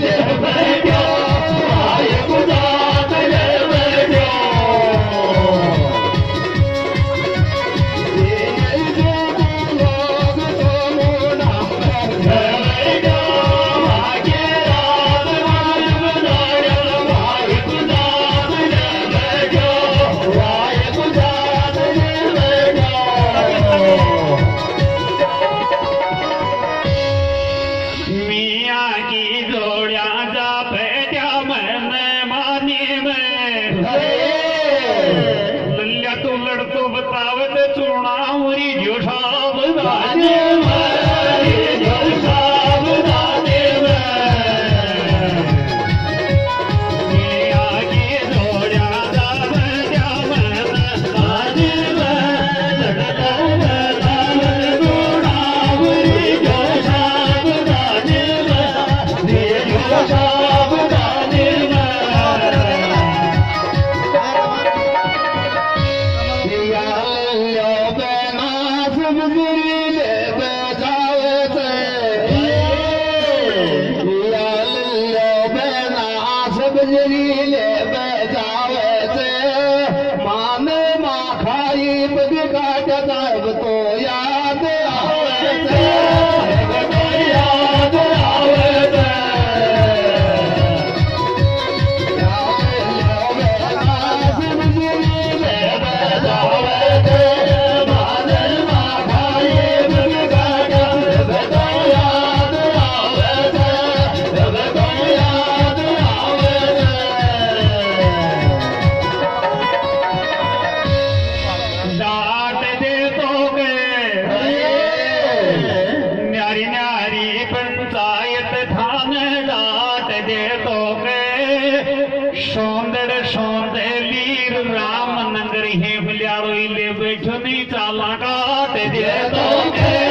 节奏快 Amen. સોંદડ સોંદે વીર રામ નગરી હે ભલ્યારો લે બેઠો ની ચાલા કાટ દે તો કે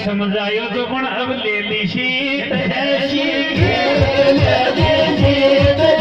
સમજાયો તો પણ હવે લેલી શીત હે શીત લેલી શીત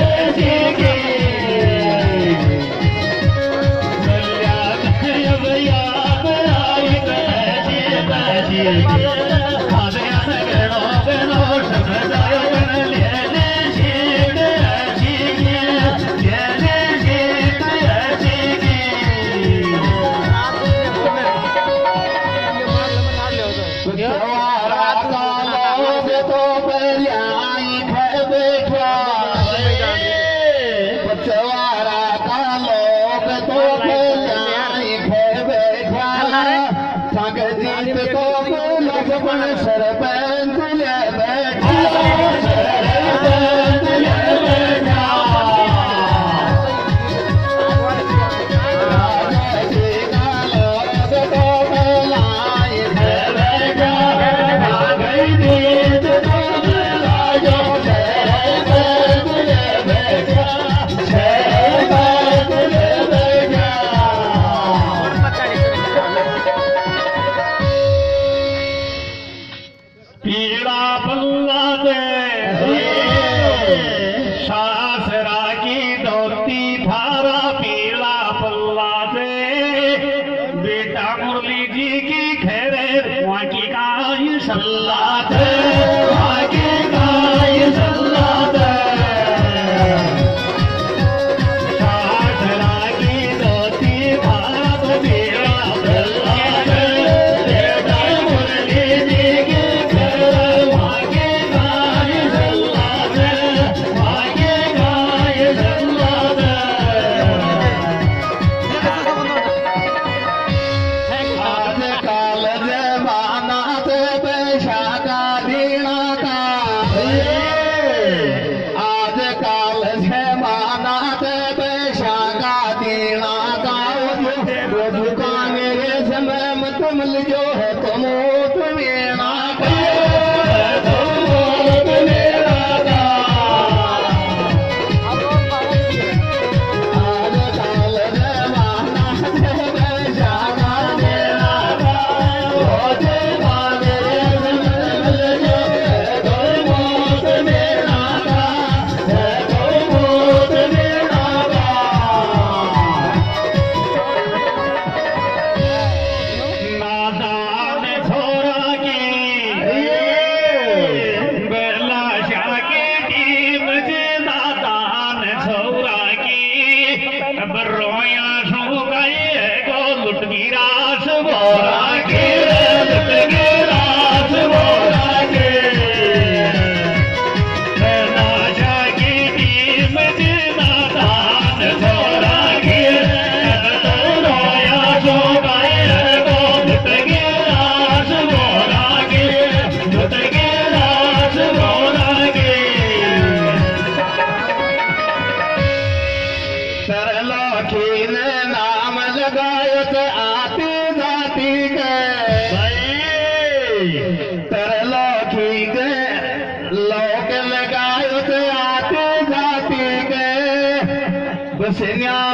छल्ला दे 钱呀、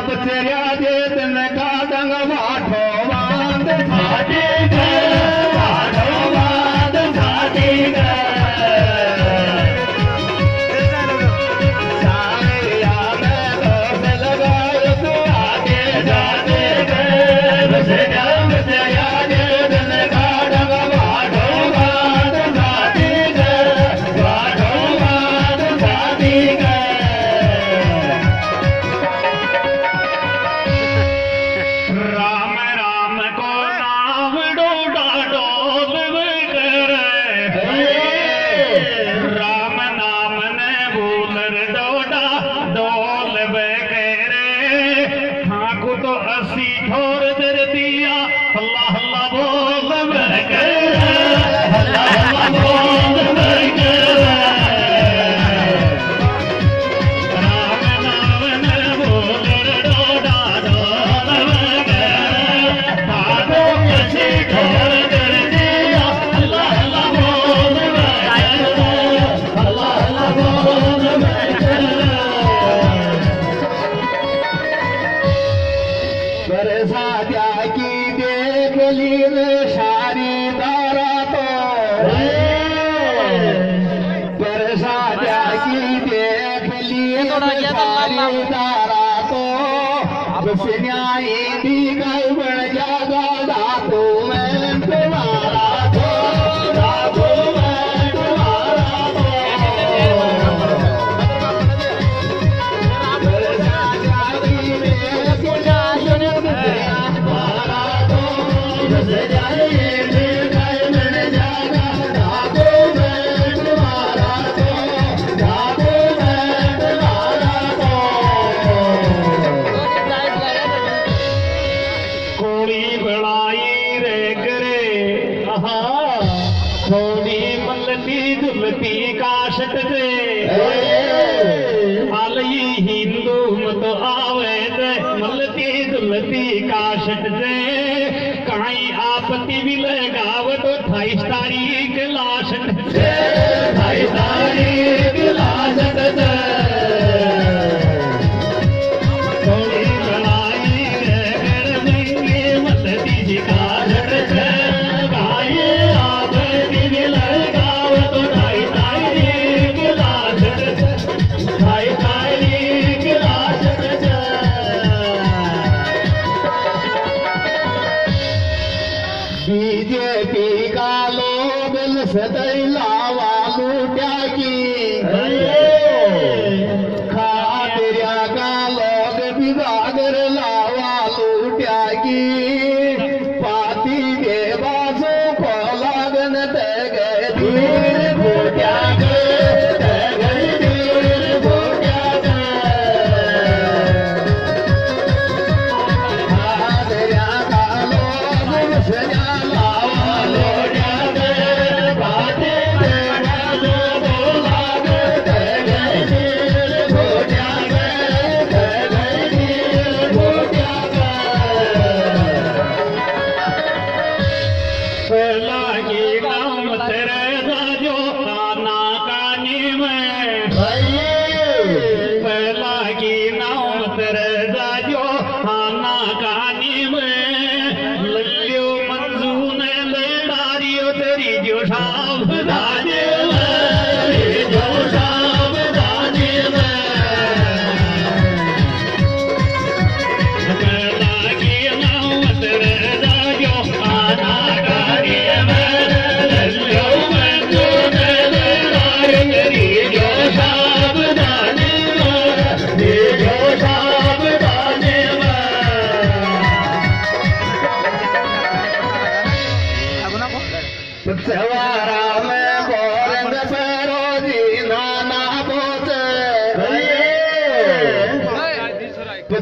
Musa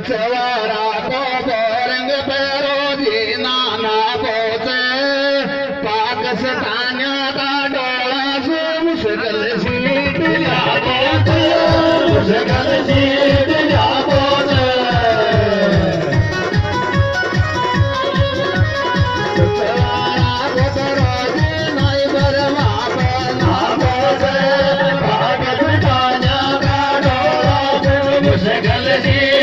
मछुआरा को बोरंग बेरोजी नाना पोते। पाकिस्तान का डोला से मुश्किल सीट जाते मुश्किल सीट जाते Galaxy.